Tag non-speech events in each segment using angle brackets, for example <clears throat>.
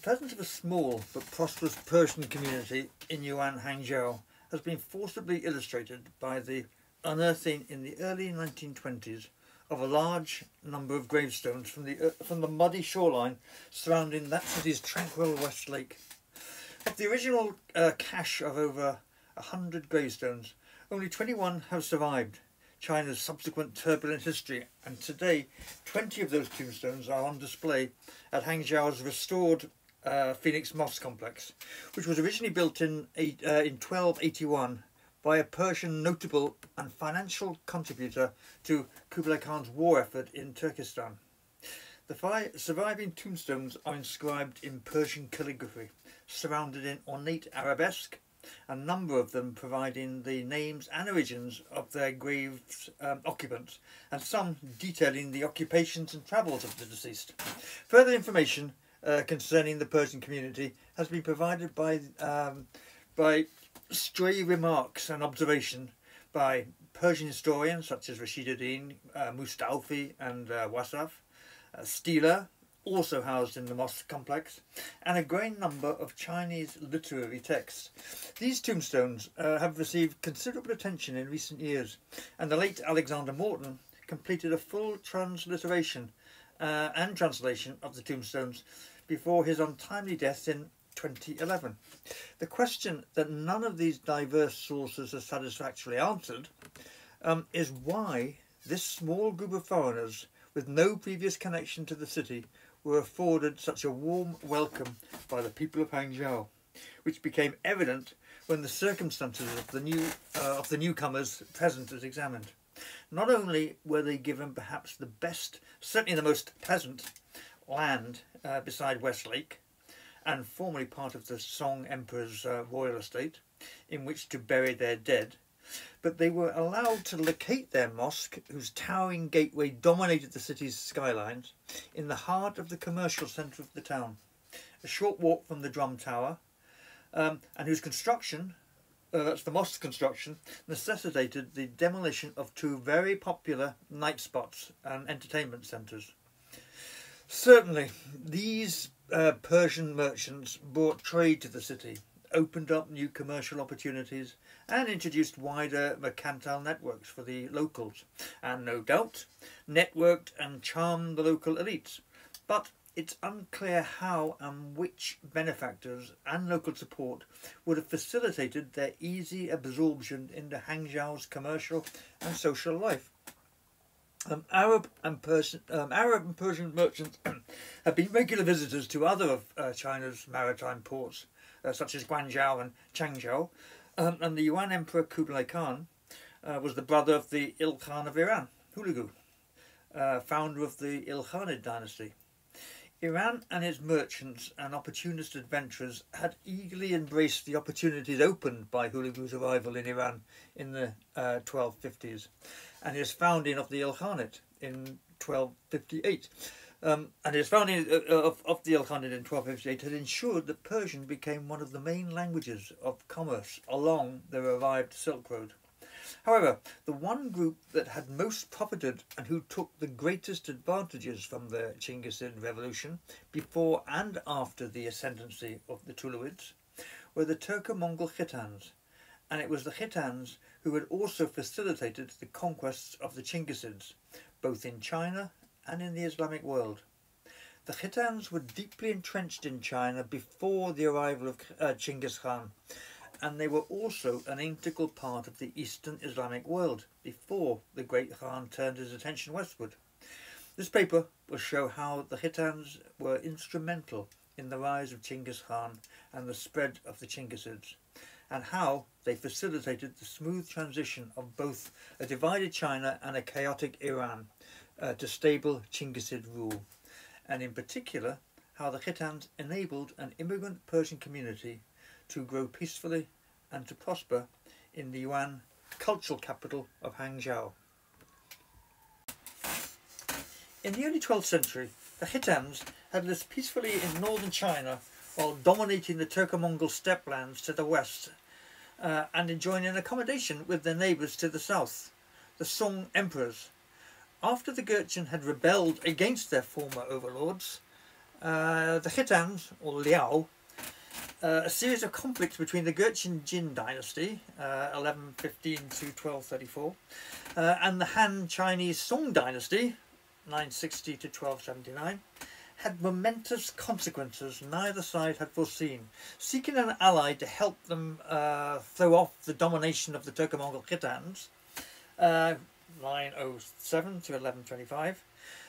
presence of a small but prosperous Persian community in Yuan Hangzhou has been forcibly illustrated by the unearthing in the early 1920s of a large number of gravestones from the, uh, from the muddy shoreline surrounding that city's tranquil West Lake. Of the original uh, cache of over 100 gravestones, only 21 have survived China's subsequent turbulent history, and today 20 of those tombstones are on display at Hangzhou's restored uh, Phoenix Mosque complex, which was originally built in, eight, uh, in 1281 by a Persian notable and financial contributor to Kublai Khan's war effort in Turkestan. The five surviving tombstones are inscribed in Persian calligraphy, surrounded in ornate arabesque, a number of them providing the names and origins of their graves um, occupants, and some detailing the occupations and travels of the deceased. Further information uh, concerning the Persian community has been provided by, um, by stray remarks and observation by Persian historians such as Rashiduddin, uh, Mustawfi and uh, Wasaf, uh, Stela, also housed in the mosque complex, and a growing number of Chinese literary texts. These tombstones uh, have received considerable attention in recent years, and the late Alexander Morton completed a full transliteration uh, and translation of the tombstones before his untimely death in 2011. The question that none of these diverse sources has satisfactorily answered um, is why this small group of foreigners with no previous connection to the city were afforded such a warm welcome by the people of Hangzhou, which became evident when the circumstances of the new uh, of the newcomers present was examined. Not only were they given perhaps the best, certainly the most pleasant land uh, beside Westlake, and formerly part of the Song Emperor's uh, royal estate, in which to bury their dead, but they were allowed to locate their mosque, whose towering gateway dominated the city's skylines, in the heart of the commercial centre of the town, a short walk from the Drum Tower, um, and whose construction, uh, that's the mosque construction, necessitated the demolition of two very popular night spots and entertainment centres. Certainly, these uh, Persian merchants brought trade to the city, opened up new commercial opportunities and introduced wider mercantile networks for the locals and no doubt networked and charmed the local elites. But it's unclear how and which benefactors and local support would have facilitated their easy absorption into Hangzhou's commercial and social life. Um, Arab and Persian, um, Arab and Persian merchants <clears throat> have been regular visitors to other of uh, China's maritime ports, uh, such as Guangzhou and Changzhou, um, and the Yuan Emperor Kublai Khan uh, was the brother of the Ilkhan of Iran, Hulagu, uh, founder of the Ilkhanid dynasty. Iran and its merchants and opportunist adventurers had eagerly embraced the opportunities opened by Hulagu's arrival in Iran in the uh, 1250s and his founding of the Ilkhanate in 1258. Um, and his founding uh, uh, of, of the Ilkhanate in 1258 had ensured that Persian became one of the main languages of commerce along the revived Silk Road. However, the one group that had most profited and who took the greatest advantages from the Chinggisid revolution before and after the ascendancy of the Tuluids were the Turco-Mongol Khitans, and it was the Khitans who had also facilitated the conquests of the Chinggisids, both in China and in the Islamic world. The Khitans were deeply entrenched in China before the arrival of uh, Chinggis Khan, and they were also an integral part of the Eastern Islamic world before the great Khan turned his attention westward. This paper will show how the Khitans were instrumental in the rise of Chinggis Khan and the spread of the Chinggisids and how they facilitated the smooth transition of both a divided China and a chaotic Iran uh, to stable Chinggisid rule, and in particular how the Khitans enabled an immigrant Persian community to grow peacefully and to prosper in the Yuan cultural capital of Hangzhou. In the early 12th century, the Khitans had lived peacefully in northern China while dominating the Turco-Mongol steppe lands to the west uh, and enjoying an accommodation with their neighbours to the south, the Song emperors. After the Gurchin had rebelled against their former overlords, uh, the Khitans, or Liao, uh, a series of conflicts between the Gurchin Jin dynasty, uh, 1115 to 1234, uh, and the Han Chinese Song dynasty, 960 to 1279, had momentous consequences neither side had foreseen. Seeking an ally to help them uh, throw off the domination of the Turco-Mongol Khitans, uh, 907 to 1125,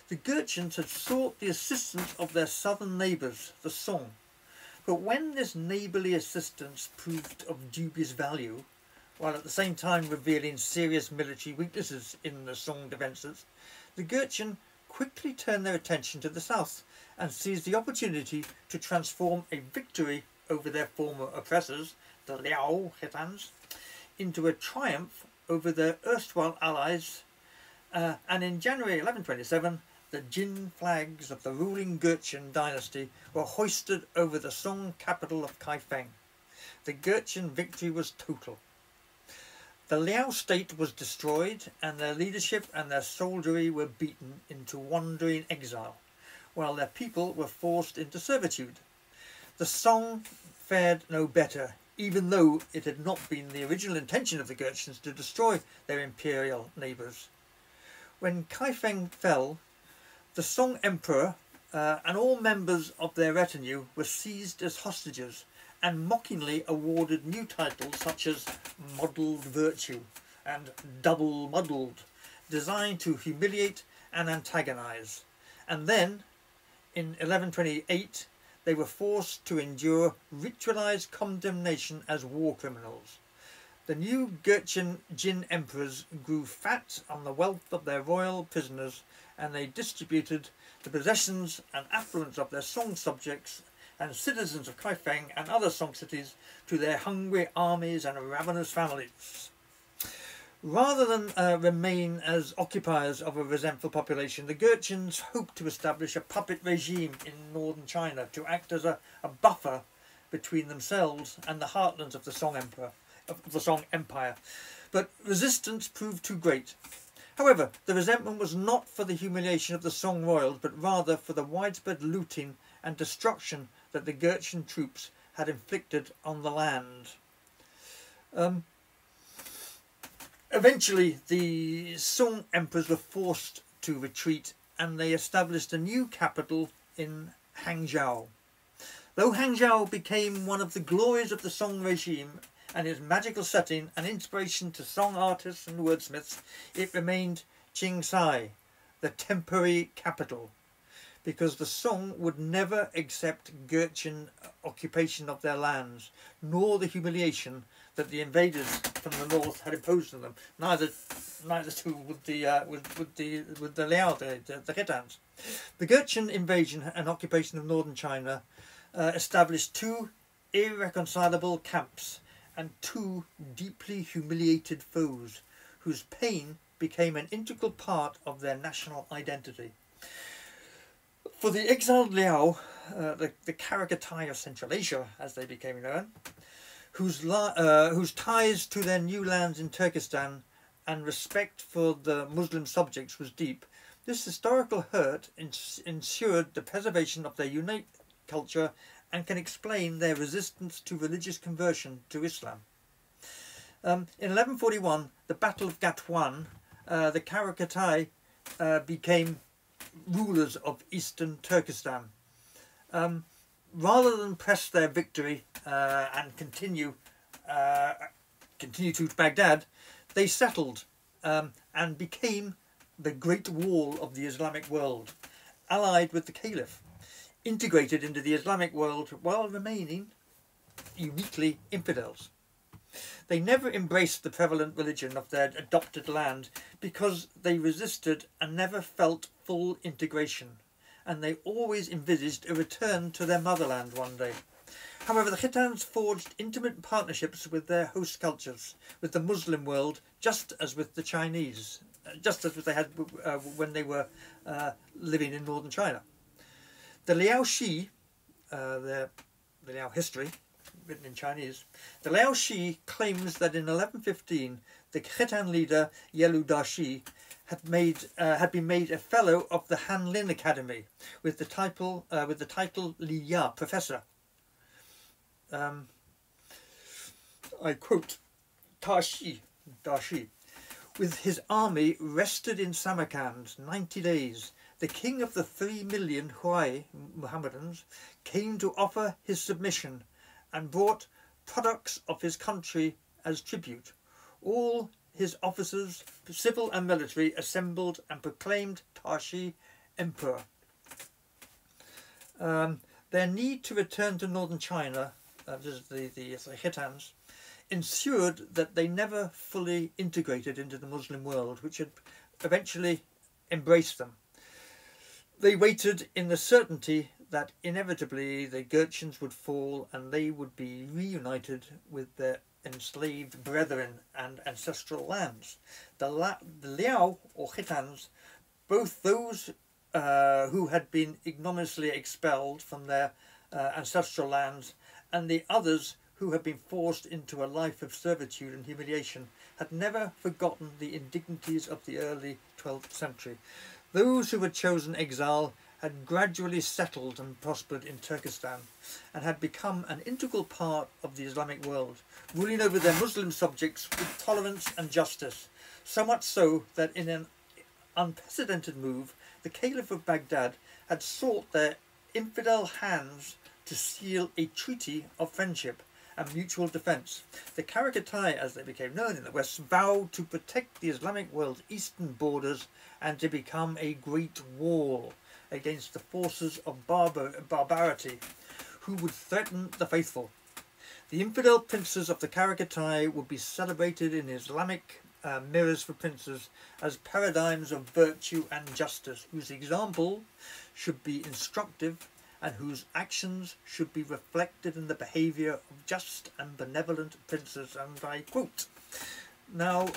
the Gurchins had sought the assistance of their southern neighbours, the Song. But when this neighbourly assistance proved of dubious value, while at the same time revealing serious military weaknesses in the Song defences, the Gurchin quickly turned their attention to the south and seized the opportunity to transform a victory over their former oppressors, the Liao Khitans, into a triumph over their erstwhile allies. Uh, and in January 1127, the Jin flags of the ruling Gurchin dynasty were hoisted over the Song capital of Kaifeng. The Gurchin victory was total. The Liao state was destroyed and their leadership and their soldiery were beaten into wandering exile, while their people were forced into servitude. The Song fared no better, even though it had not been the original intention of the Gurchins to destroy their imperial neighbours. When Kaifeng fell, the Song emperor uh, and all members of their retinue were seized as hostages and mockingly awarded new titles such as Muddled Virtue and Double Muddled, designed to humiliate and antagonize. And then, in 1128, they were forced to endure ritualized condemnation as war criminals. The new Gurchin Jin emperors grew fat on the wealth of their royal prisoners and they distributed the possessions and affluence of their Song subjects and citizens of Kaifeng and other Song cities to their hungry armies and ravenous families. Rather than uh, remain as occupiers of a resentful population, the Gurchins hoped to establish a puppet regime in northern China to act as a, a buffer between themselves and the heartlands of the Song Emperor, of the Song Empire. But resistance proved too great. However, the resentment was not for the humiliation of the Song royals, but rather for the widespread looting and destruction that the Gurchin troops had inflicted on the land. Um, eventually, the Song emperors were forced to retreat and they established a new capital in Hangzhou. Though Hangzhou became one of the glories of the Song regime and its magical setting an inspiration to song artists and wordsmiths, it remained Jingsai, the temporary capital because the Song would never accept Gurchin occupation of their lands, nor the humiliation that the invaders from the north had imposed on them. Neither, neither too would the uh, with, with the with the Liao, the, the, the Khitans. The Gurchin invasion and occupation of northern China uh, established two irreconcilable camps and two deeply humiliated foes, whose pain became an integral part of their national identity. For the exiled Liao, uh, the, the Karakitai of Central Asia, as they became known, whose, uh, whose ties to their new lands in Turkestan and respect for the Muslim subjects was deep, this historical hurt ensured the preservation of their unique culture and can explain their resistance to religious conversion to Islam. Um, in 1141, the Battle of Qatwan, uh, the Karakitai uh, became rulers of eastern Turkestan. Um, rather than press their victory uh, and continue uh, continue to Baghdad, they settled um, and became the Great Wall of the Islamic world, allied with the Caliph, integrated into the Islamic world while remaining uniquely infidels. They never embraced the prevalent religion of their adopted land because they resisted and never felt full integration, and they always envisaged a return to their motherland one day. However, the Khitans forged intimate partnerships with their host cultures, with the Muslim world, just as with the Chinese, uh, just as they had uh, when they were uh, living in northern China. The Liao Shi, uh, the, the Liao history, written in Chinese. The Liao Shi claims that in 1115 the Khitan leader Yelu Dashi had made uh, had been made a fellow of the Hanlin Academy with the title uh, with the title Li Ya Professor. Um, I quote Tashi Dashi with his army rested in Samarkand 90 days the king of the three million Huai Mohammedans came to offer his submission and brought products of his country as tribute. All his officers, civil and military, assembled and proclaimed Tashi emperor. Um, their need to return to northern China, uh, is the, the, the Khitans, ensured that they never fully integrated into the Muslim world, which had eventually embraced them. They waited in the certainty that inevitably the Gurchins would fall and they would be reunited with their enslaved brethren and ancestral lands. The, La the Liao or Khitans, both those uh, who had been ignominiously expelled from their uh, ancestral lands and the others who had been forced into a life of servitude and humiliation, had never forgotten the indignities of the early 12th century. Those who had chosen exile had gradually settled and prospered in Turkestan and had become an integral part of the Islamic world, ruling over their Muslim subjects with tolerance and justice, so much so that in an unprecedented move, the Caliph of Baghdad had sought their infidel hands to seal a treaty of friendship and mutual defence. The Karakai, as they became known in the West, vowed to protect the Islamic world's eastern borders and to become a great wall against the forces of barbar barbarity who would threaten the faithful. The infidel princes of the Karakai would be celebrated in Islamic uh, mirrors for princes as paradigms of virtue and justice, whose example should be instructive and whose actions should be reflected in the behaviour of just and benevolent princes. And I quote, Now,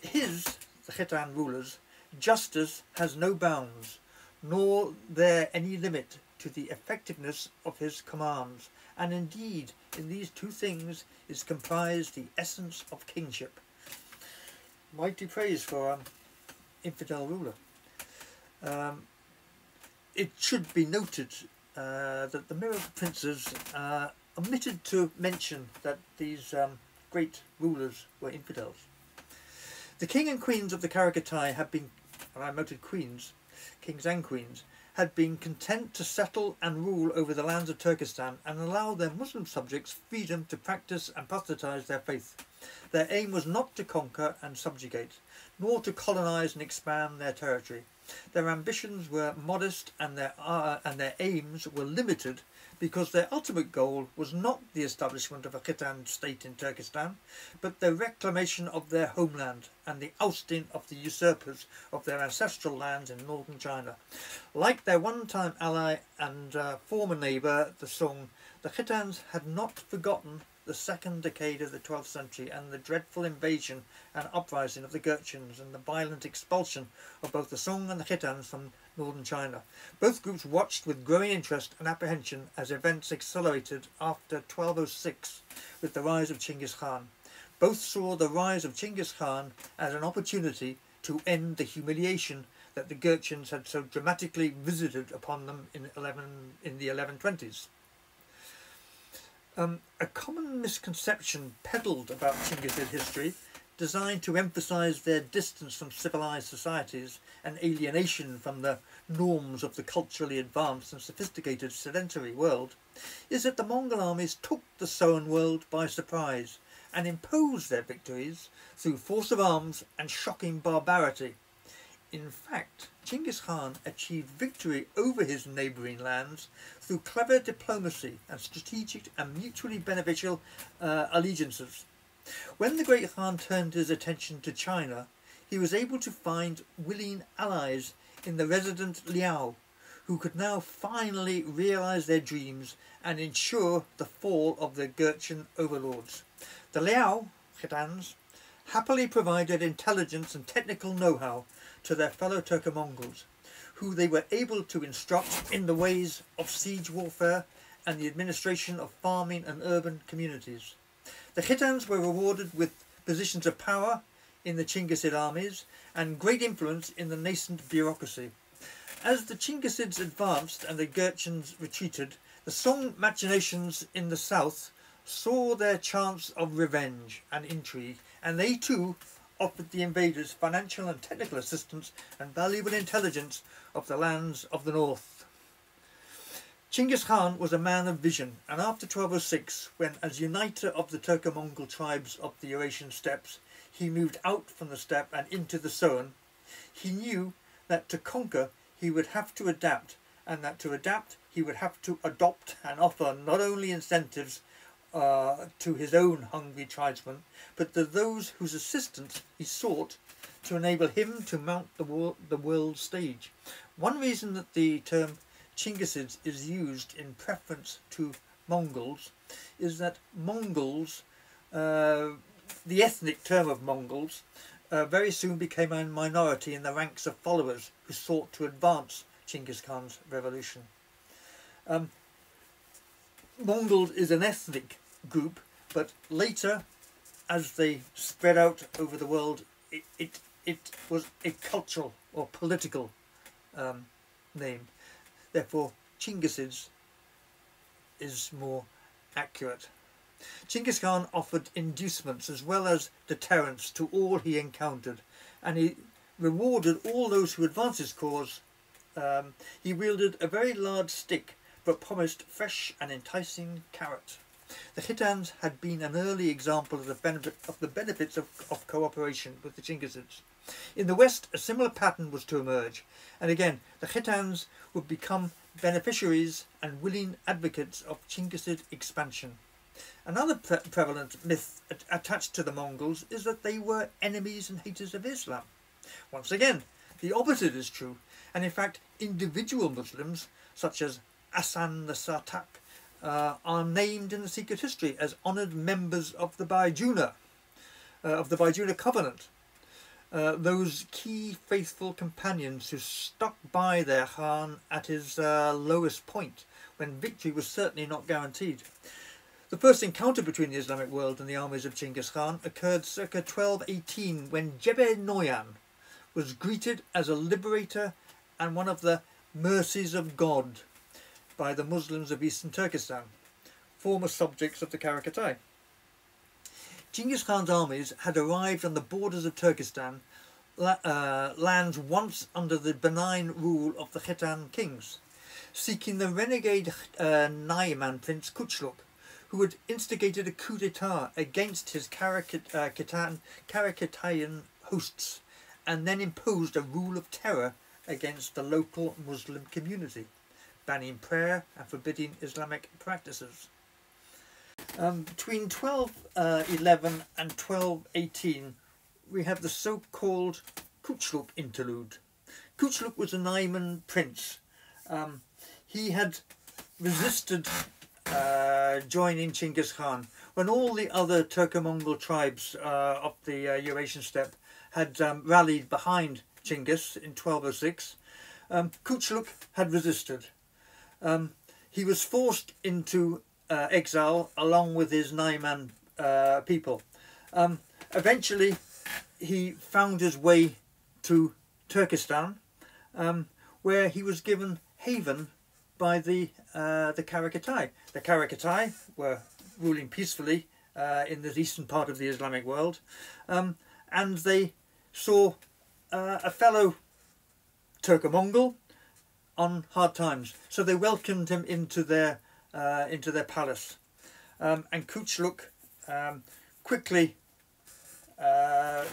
his, the Khitan rulers, justice has no bounds, nor there any limit to the effectiveness of his commands. And indeed, in these two things is comprised the essence of kingship. Mighty praise for um, infidel ruler. Um, it should be noted uh, that the Mirror Princes uh, omitted to mention that these um, great rulers were infidels. The king and queens of the Karakai had been, and I noted queens, kings and queens, had been content to settle and rule over the lands of Turkestan and allow their Muslim subjects freedom to practice and proselytize their faith. Their aim was not to conquer and subjugate, nor to colonize and expand their territory. Their ambitions were modest and their, uh, and their aims were limited because their ultimate goal was not the establishment of a Khitan state in Turkestan, but the reclamation of their homeland and the ousting of the usurpers of their ancestral lands in northern China. Like their one-time ally and uh, former neighbour, the Song, the Khitans had not forgotten the second decade of the 12th century and the dreadful invasion and uprising of the Gurchins and the violent expulsion of both the Song and the Khitans from northern China. Both groups watched with growing interest and apprehension as events accelerated after 1206 with the rise of Chinggis Khan. Both saw the rise of Chinggis Khan as an opportunity to end the humiliation that the Gurchins had so dramatically visited upon them in, 11, in the 1120s. Um, a common misconception peddled about Chinggis' history, designed to emphasise their distance from civilised societies and alienation from the norms of the culturally advanced and sophisticated sedentary world, is that the Mongol armies took the Sown world by surprise and imposed their victories through force of arms and shocking barbarity. In fact, Chinggis Khan achieved victory over his neighbouring lands through clever diplomacy and strategic and mutually beneficial uh, allegiances. When the great Khan turned his attention to China, he was able to find willing allies in the resident Liao, who could now finally realise their dreams and ensure the fall of the Gurchin overlords. The Liao, Khitans, happily provided intelligence and technical know-how to their fellow Turco-Mongols, who they were able to instruct in the ways of siege warfare and the administration of farming and urban communities. The Khitans were rewarded with positions of power in the Chinggisid armies and great influence in the nascent bureaucracy. As the Chinggisids advanced and the Gurchans retreated, the Song machinations in the south saw their chance of revenge and intrigue, and they too offered the invaders financial and technical assistance and valuable intelligence of the lands of the north. Chinggis Khan was a man of vision, and after 1206, when as uniter of the Turco-Mongol tribes of the Eurasian steppes, he moved out from the steppe and into the Sown, he knew that to conquer he would have to adapt, and that to adapt he would have to adopt and offer not only incentives uh, to his own hungry tribesmen, but to those whose assistance he sought to enable him to mount the, world, the world stage. One reason that the term Chinggisids is used in preference to Mongols is that Mongols, uh, the ethnic term of Mongols, uh, very soon became a minority in the ranks of followers who sought to advance Chinggis Khan's revolution. Um, Mongols is an ethnic group, but later, as they spread out over the world, it, it, it was a cultural or political um, name. Therefore, Chinggisids is more accurate. Chinggis Khan offered inducements as well as deterrence to all he encountered, and he rewarded all those who advanced his cause. Um, he wielded a very large stick but promised fresh and enticing carrot. The Khitans had been an early example of the, benefit, of the benefits of, of cooperation with the Chinggisids. In the west, a similar pattern was to emerge, and again, the Khitans would become beneficiaries and willing advocates of Chinggisid expansion. Another pre prevalent myth attached to the Mongols is that they were enemies and haters of Islam. Once again, the opposite is true, and in fact, individual Muslims, such as Asan the Sartak, uh, are named in the secret history as honoured members of the Baljuna, uh, of the Baljuna Covenant. Uh, those key faithful companions who stuck by their Khan at his uh, lowest point, when victory was certainly not guaranteed. The first encounter between the Islamic world and the armies of Chinggis Khan occurred circa 1218 when Jebe Noyan was greeted as a liberator and one of the mercies of God by the Muslims of eastern Turkestan, former subjects of the Karakatai. Genghis Khan's armies had arrived on the borders of Turkestan, uh, lands once under the benign rule of the Khitan kings, seeking the renegade uh, Naiman Prince Kuchluk, who had instigated a coup d'etat against his uh, hosts, and then imposed a rule of terror against the local Muslim community banning prayer and forbidding Islamic practices. Um, between 1211 uh, and 1218, we have the so-called Kuchluk interlude. Kuchluk was a Naiman prince. Um, he had resisted uh, joining Chinggis Khan when all the other Turco-Mongol tribes uh, of the uh, Eurasian steppe had um, rallied behind Chinggis in 1206. Um, had resisted um, he was forced into uh, exile along with his Naiman uh, people. Um, eventually, he found his way to Turkestan, um, where he was given haven by the uh, the Karakatai. The Karakatai were ruling peacefully uh, in the eastern part of the Islamic world, um, and they saw uh, a fellow Turco-Mongol on hard times. So they welcomed him into their uh, into their palace, um, and Kuchluk um, quickly uh,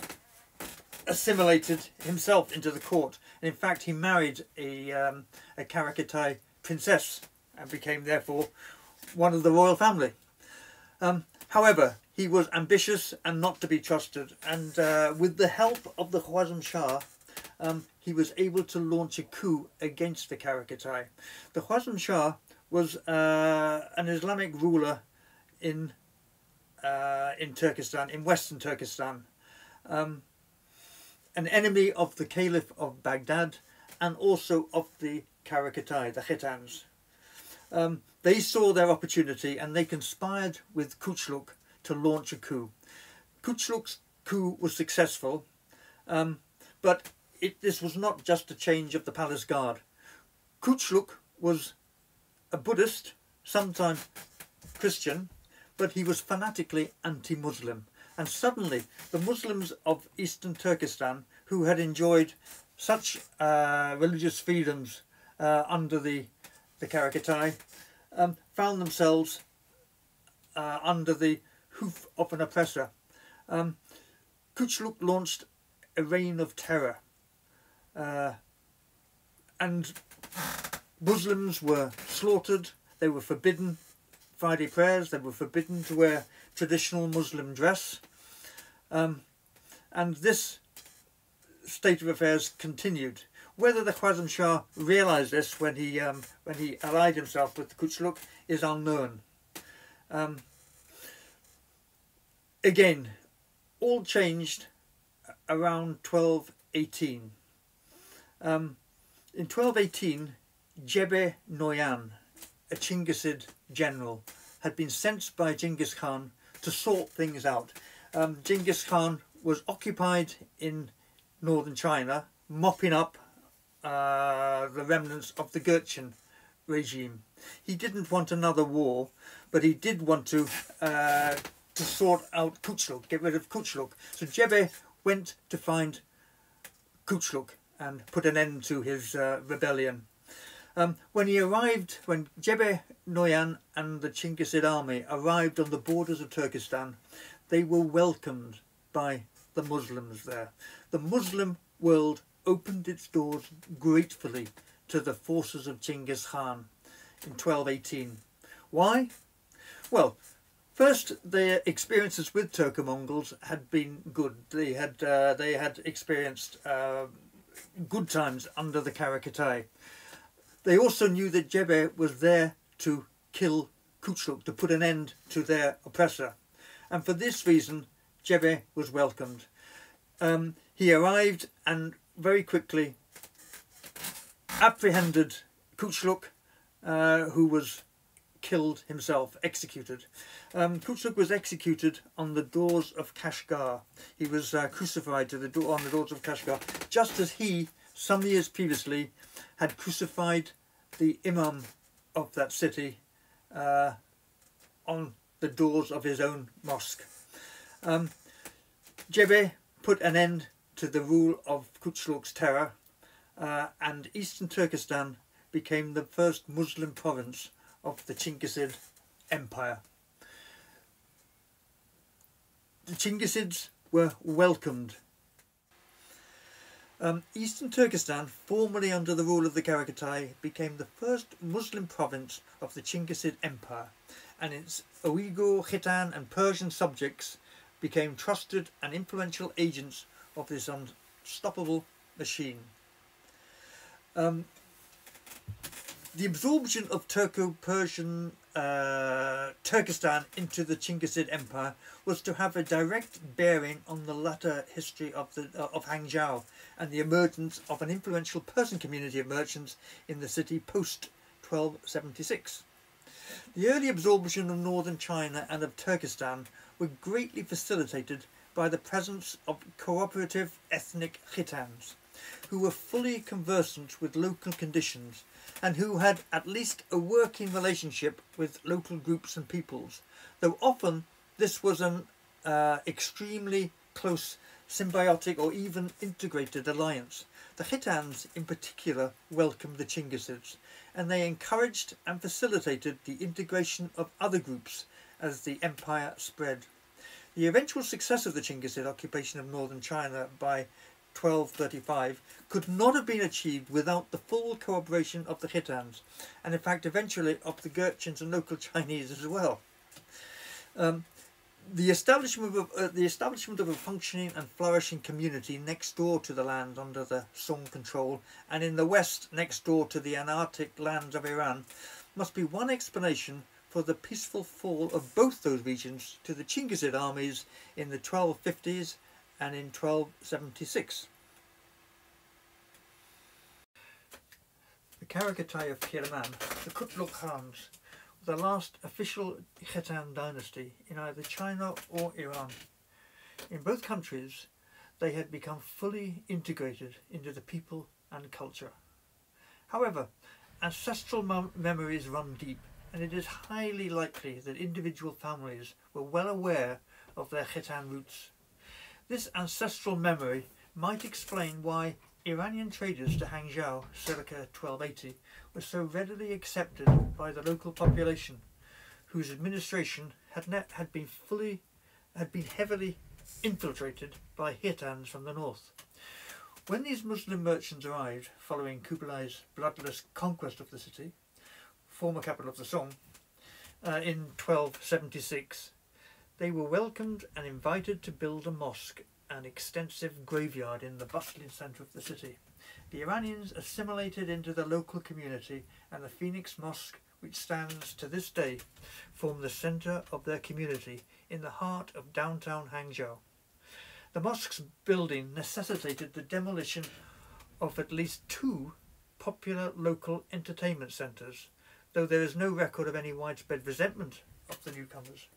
assimilated himself into the court. And in fact, he married a um, a Karakatai princess and became therefore one of the royal family. Um, however, he was ambitious and not to be trusted, and uh, with the help of the Khwarazm Shah, um, he was able to launch a coup against the Karakatai. The Khwarazm Shah was uh, an Islamic ruler in uh, in Turkestan, in western Turkestan, um, an enemy of the Caliph of Baghdad and also of the Karakatai, the Khitans. Um, they saw their opportunity and they conspired with Kuchluk to launch a coup. Kuchluk's coup was successful, um, but it, this was not just a change of the palace guard. Kuchuluk was a Buddhist, sometimes Christian, but he was fanatically anti-Muslim. And suddenly the Muslims of eastern Turkestan, who had enjoyed such uh, religious freedoms uh, under the, the Karakatai, um, found themselves uh, under the hoof of an oppressor. Um, Kuchuluk launched a reign of terror. Uh, and Muslims were slaughtered, they were forbidden Friday prayers, they were forbidden to wear traditional Muslim dress. Um, and this state of affairs continued. Whether the Khwarazm Shah realised this when he um, when he allied himself with the Kuchuluk is unknown. Um, again, all changed around 1218. Um, in 1218, Jebe Noyan, a Chinggisid general, had been sent by Genghis Khan to sort things out. Um, Genghis Khan was occupied in northern China, mopping up uh, the remnants of the Gurchin regime. He didn't want another war, but he did want to uh, to sort out Kuchuluk, get rid of Kuchuluk. So Jebe went to find Kuchuluk and put an end to his uh, rebellion. Um, when he arrived, when Jebe Noyan and the Chinggisid army arrived on the borders of Turkestan, they were welcomed by the Muslims there. The Muslim world opened its doors gratefully to the forces of Genghis Khan in 1218. Why? Well, First, their experiences with Turco-Mongols had been good. They had uh, they had experienced uh, good times under the Karakatai. They also knew that Jebe was there to kill Kuchuk, to put an end to their oppressor. And for this reason, Jebe was welcomed. Um, he arrived and very quickly apprehended Kuchuluk, uh, who was killed himself, executed. Um, Kuchuluk was executed on the doors of Kashgar. He was uh, crucified to the door on the doors of Kashgar, just as he, some years previously, had crucified the imam of that city uh, on the doors of his own mosque. Um, Jebe put an end to the rule of Kuchuluk's terror uh, and eastern Turkestan became the first Muslim province of the Chinggisid Empire. The Chinggisids were welcomed. Um, Eastern Turkestan, formerly under the rule of the Karakatai, became the first Muslim province of the Chinggisid Empire, and its Uyghur, Khitan and Persian subjects became trusted and influential agents of this unstoppable machine. Um, the absorption of Turco-Persian uh, Turkestan into the Chinggisid Empire was to have a direct bearing on the latter history of the uh, of Hangzhou and the emergence of an influential Persian community of merchants in the city post 1276. The early absorption of northern China and of Turkestan were greatly facilitated by the presence of cooperative ethnic Khitans, who were fully conversant with local conditions and who had at least a working relationship with local groups and peoples, though often this was an uh, extremely close symbiotic or even integrated alliance. The Khitans in particular welcomed the Chinggisids and they encouraged and facilitated the integration of other groups as the empire spread. The eventual success of the Chinggisid occupation of northern China by 1235 could not have been achieved without the full cooperation of the Khitans, and in fact eventually of the Gurchins and local <laughs> Chinese as well. Um, the establishment of uh, the establishment of a functioning and flourishing community next door to the land under the Song control and in the west next door to the Anartic lands of Iran must be one explanation for the peaceful fall of both those regions to the Chinggisid armies in the 1250s and in 1276. The Karakatai of Kiraman, the Kutluk Khans, were the last official Khitan dynasty in either China or Iran. In both countries, they had become fully integrated into the people and culture. However, ancestral mem- memories run deep, and it is highly likely that individual families were well aware of their Khitan roots. This ancestral memory might explain why Iranian traders to Hangzhou circa 1280 were so readily accepted by the local population, whose administration had, ne- had been fully had been heavily infiltrated by Khitans from the north. When these Muslim merchants arrived following Kublai's bloodless conquest of the city, former capital of the Song, uh, in 1276, they were welcomed and invited to build a mosque and extensive graveyard in the bustling centre of the city. The Iranians assimilated into the local community and the Phoenix Mosque, which stands to this day, form the centre of their community in the heart of downtown Hangzhou. The mosque's building necessitated the demolition of at least two popular local entertainment centres, though there is no record of any widespread resentment of the newcomers.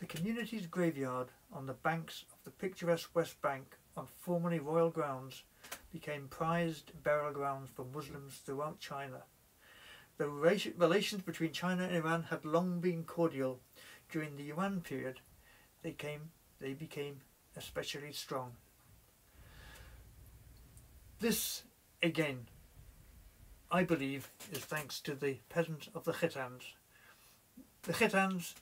The community's graveyard on the banks of the picturesque West Bank on formerly royal grounds became prized burial grounds for Muslims throughout China. The relations between China and Iran had long been cordial. During the Yuan period, they came they became especially strong. This again I believe is thanks to the peasants of the Khitans. The Khitans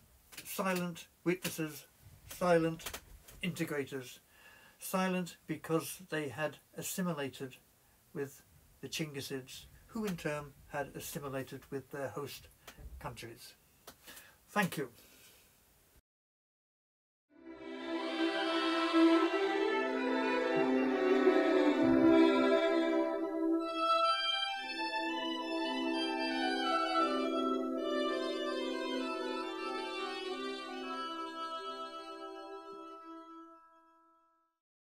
silent witnesses, silent integrators, silent because they had assimilated with the Chinggisids, who in turn had assimilated with their host countries. Thank you.